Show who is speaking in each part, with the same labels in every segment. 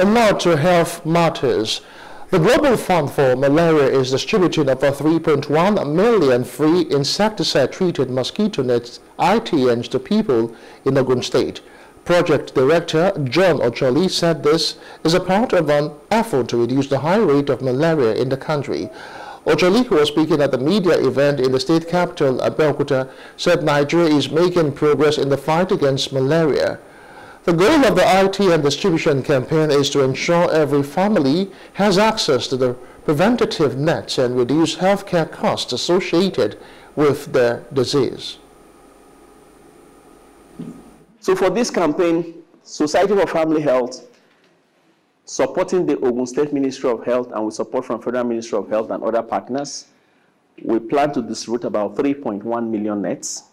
Speaker 1: And now to health matters. The Global Fund for Malaria is distributing over 3.1 million free insecticide-treated mosquito nets ITNs to people in Ogun State. Project Director John Ocholi said this is a part of an effort to reduce the high rate of malaria in the country. Ocholi, who was speaking at the media event in the state capital, Abeokuta, said Nigeria is making progress in the fight against malaria. The goal of the ITN distribution campaign is to ensure every family has access to the preventative nets and reduce healthcare costs associated with the disease.
Speaker 2: So for this campaign, Society for Family Health, supporting the Ogun State Ministry of Health and with support from Federal Ministry of Health and other partners, we plan to distribute about 3.1 million nets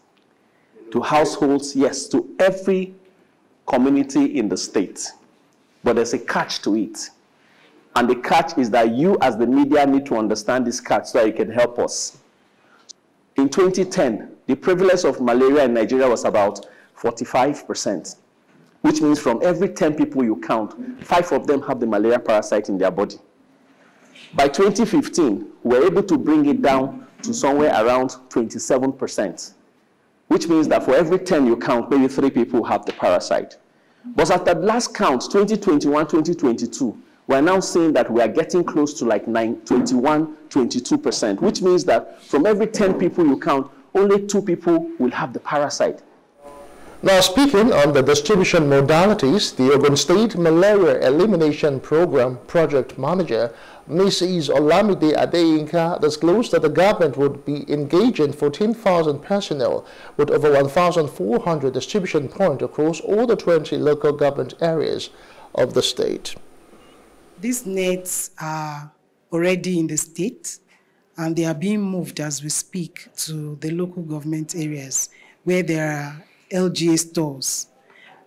Speaker 2: to households, yes, to every community in the state. But there's a catch to it. And the catch is that you, as the media, need to understand this catch so that you can help us. In 2010, the prevalence of malaria in Nigeria was about 45%, which means from every 10 people you count, five of them have the malaria parasite in their body. By 2015, we were able to bring it down to somewhere around 27% which means that for every 10 you count, maybe three people have the parasite. But at the last count, 2021, 2022, we're now seeing that we are getting close to like 9, 21, 22%, which means that from every 10 people you count, only two people will have the parasite.
Speaker 1: Now speaking on the distribution modalities, the Ogun State Malaria Elimination Program Project Manager Mrs. Olamide Adeyinka disclosed that the government would be engaging 14,000 personnel with over 1,400 distribution points across all the 20 local government areas of the state.
Speaker 3: These nets are already in the state and they are being moved as we speak to the local government areas where there are LGA stores.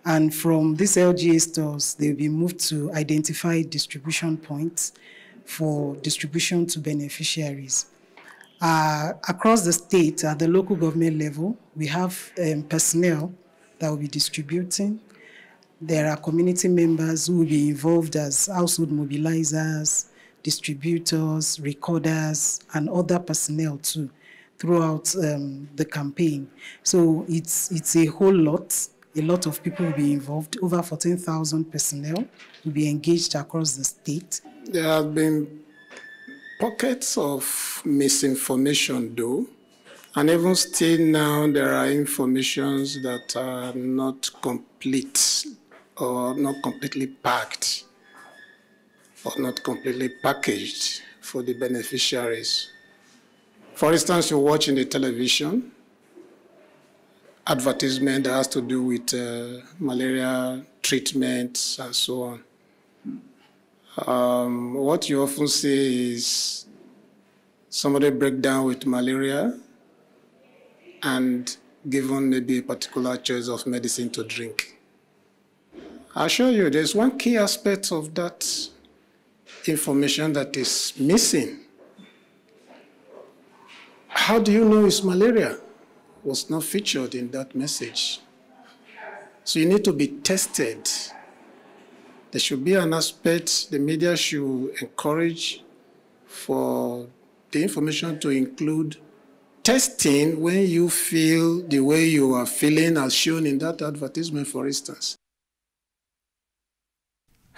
Speaker 3: And from these LGA stores, they'll be moved to identified distribution points for distribution to beneficiaries. Uh, across the state, at the local government level, we have um, personnel that will be distributing. There are community members who will be involved as household mobilizers, distributors, recorders, and other personnel too throughout um, the campaign. So it's, it's a whole lot. A lot of people will be involved. Over 14,000 personnel will be engaged across the state.
Speaker 4: There have been pockets of misinformation, though, and even still now there are informations that are not complete or not completely packed or not completely packaged for the beneficiaries. For instance, you're watching the television, advertisement that has to do with uh, malaria treatments and so on. Um, what you often see is somebody break down with malaria and given maybe a particular choice of medicine to drink. I assure you, there's one key aspect of that information that is missing. How do you know it's malaria? Was not featured in that message. So you need to be tested there should be an aspect the media should encourage for the information to include testing when you feel the way you are feeling as shown in that advertisement, for instance.